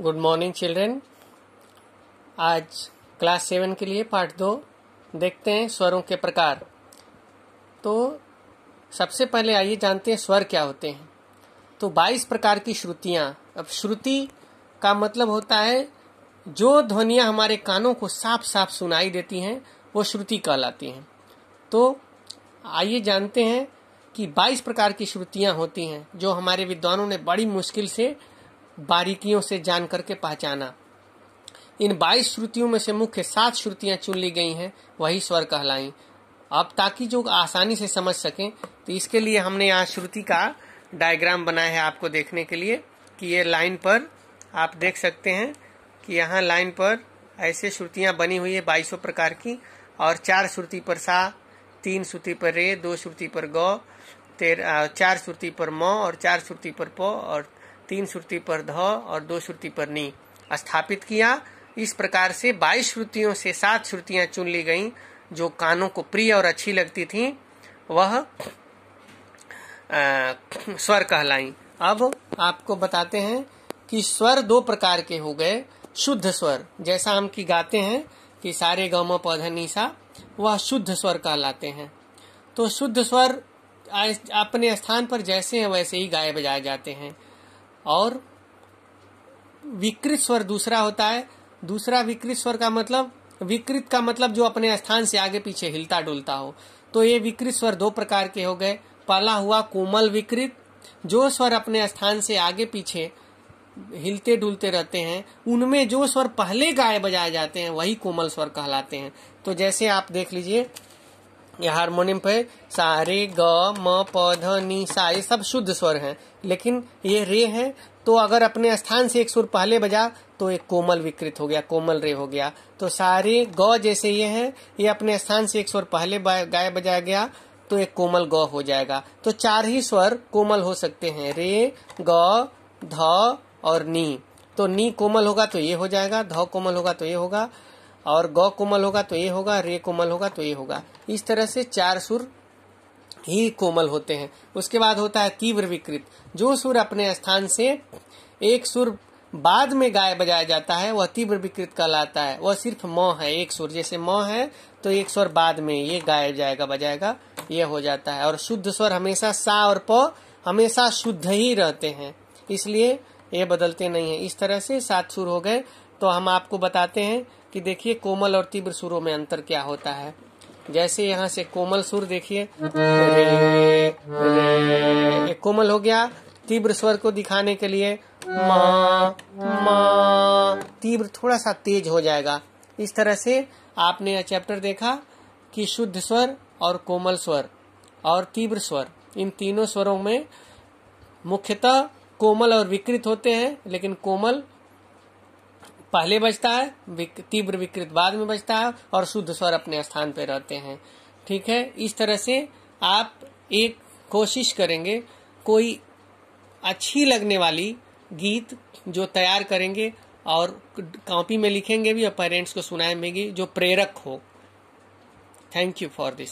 Good morning children. आज class seven के लिए पार्ट दो देखते हैं स्वरों के प्रकार। तो सबसे पहले आइए जानते हैं स्वर क्या होते हैं। तो 22 प्रकार की श्रुतियाँ। अब श्रुति का मतलब होता है, जो ध्वनियाँ हमारे कानों को साफ़ साफ़ सुनाई देती हैं, वो श्रुति कहलाती हैं। तो आइए जानते हैं कि 22 प्रकार की श्रुतियाँ होती हैं, जो हमारे विद्वानों ने बड़ी मुश्किल से बारीकियों से जान करके पहचाना। इन 22 श्रुतियों में से मुख्य सात श्रुतियाँ चुन ली गई हैं, वही स्वर कहलाई। अब ताकि जो आसानी से समझ सकें तो इसके लिए हमने यहाँ श्रुति का डायग्राम बनाया है आपको देखने के लिए कि ये लाइन पर आप देख सकते हैं कि यहाँ लाइन पर ऐसे श्रुतियाँ बनी हुई है बाईसों प्रकार की, और चार श्रुति पर सा, तीन श्रुति पर रे, दो श्रुति पर गौ तेरह चार श्रुति पर म, और चार श्रुति पर प, और तीन श्रुति पर ध और दो श्रुति पर नी स्थापित किया। इस प्रकार से बाईस श्रुतियों से सात श्रुतियाँ चुन ली गईं जो कानों को प्रिय और अच्छी लगती थी। वह आ, स्वर कहलाई। अब आपको बताते हैं कि स्वर दो प्रकार के हो गए। शुद्ध स्वर जैसा हम की गाते हैं कि सारे गम पौधा निशा वह शुद्ध स्वर कहलाते हैं। तो शुद्ध स्वर अपने स्थान पर जैसे हैं वैसे ही गाए बजाए जाते हैं। और विकृत स्वर दूसरा होता है। दूसरा विकृत स्वर का मतलब विकृत का मतलब जो अपने स्थान से आगे पीछे हिलता डुलता हो। तो ये विकृत स्वर दो प्रकार के हो गए। पहला हुआ कोमल विकृत, जो स्वर अपने स्थान से आगे पीछे हिलते डुलते रहते हैं, उनमें जो स्वर पहले गाए बजाए जाते हैं, वही कोमल स्वर कहलाते हैं। तो जैसे आप देख लीजिए ये हारमोनियम पे सारे ग, म, प, ध, नी, सा, ये सब शुद्ध स्वर हैं। लेकिन ये रे है तो अगर अपने स्थान से एक सुर पहले बजा तो एक कोमल विकृत हो गया, कोमल रे हो गया। तो सारे ग जैसे ये है, ये अपने स्थान से एक स्वर पहले गाय बजाया गया तो एक कोमल ग हो जाएगा। तो चार ही स्वर कोमल हो सकते हैं, रे, ग, ध और नी। तो नी कोमल होगा तो ये हो जाएगा, ध कोमल होगा तो ये होगा और गौ कोमल होगा तो ये होगा, रे कोमल होगा तो ये होगा। इस तरह से चार सुर ही कोमल होते हैं। उसके बाद होता है तीव्र विकृत। जो सुर अपने स्थान से एक सुर बाद में गाय बजाया जाता है, वह तीव्र विकृत कहलाता है। वह सिर्फ़ म है, एक सुर। जैसे म है तो एक स्वर बाद में ये गाया जाएगा, बजाएगा, ये हो जाता है। और शुद्ध स्वर हमेशा सा और प हमेशा शुद्ध ही रहते हैं। इसलिए ये बदलते नहीं है। इस तरह से सात सुर हो गए। तो हम आपको बताते हैं कि देखिए कोमल और तीव्र सुरों में अंतर क्या होता है। जैसे यहाँ से कोमल सुर देखिए। कोमल हो गया तीव्र स्वर को दिखाने के लिए। मा मा, तीव्र थोड़ा सा तेज हो जाएगा। इस तरह से आपने यह चैप्टर देखा कि शुद्ध स्वर और कोमल स्वर और तीव्र स्वर, इन तीनों स्वरों में मुख्यतः कोमल और विकृत होते हैं, लेकिन कोमल पहले बजता है तीव्र विकृत बाद में बजता है और शुद्ध स्वर अपने स्थान पर रहते हैं। ठीक है? इस तरह से आप एक कोशिश करेंगे, कोई अच्छी लगने वाली गीत जो तैयार करेंगे और कॉपी में लिखेंगे भी और पेरेंट्स को सुनाएँगे जो प्रेरक हो। Thank you for this